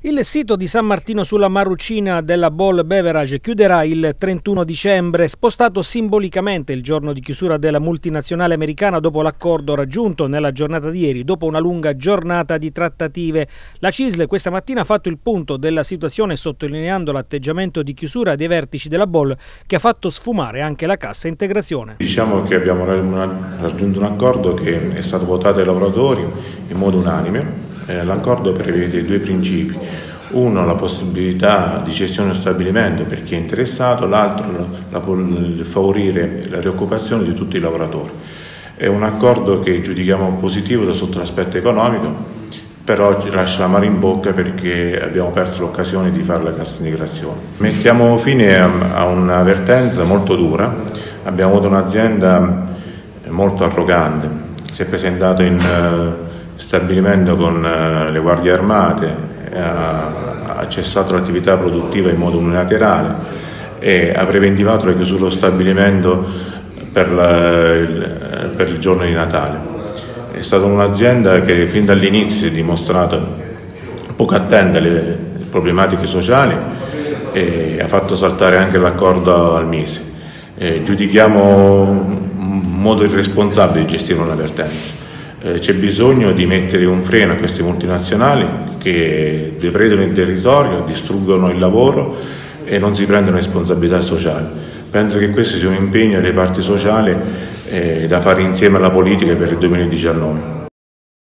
Il sito di San Martino sulla Marrucina della Ball Beverage chiuderà il 31 dicembre, spostato simbolicamente il giorno di chiusura della multinazionale americana dopo l'accordo raggiunto nella giornata di ieri, dopo una lunga giornata di trattative. La CISL questa mattina ha fatto il punto della situazione sottolineando l'atteggiamento di chiusura dei vertici della Ball che ha fatto sfumare anche la cassa integrazione. Diciamo che abbiamo raggiunto un accordo che è stato votato dai lavoratori in modo unanime eh, l'accordo prevede due principi, uno la possibilità di cessione dello stabilimento per chi è interessato, l'altro il favorire la rioccupazione di tutti i lavoratori. È un accordo che giudichiamo positivo sotto l'aspetto economico, però ci lascia la mano in bocca perché abbiamo perso l'occasione di fare la cassa integrazione. Mettiamo fine a un'avvertenza molto dura, abbiamo avuto un'azienda molto arrogante, si è presentato in eh, stabilimento con eh, le guardie armate, ha cessato l'attività produttiva in modo unilaterale e ha preventivato la chiusura dello stabilimento per, la, per il giorno di Natale. È stata un'azienda che fin dall'inizio si è dimostrata poco attenta alle problematiche sociali e ha fatto saltare anche l'accordo al mese. Eh, giudichiamo un modo irresponsabile di gestire un'avvertenza eh, c'è bisogno di mettere un freno a queste multinazionali che depredano il territorio, distruggono il lavoro e non si prendono responsabilità sociali. Penso che questo sia un impegno delle parti sociali eh, da fare insieme alla politica per il 2019.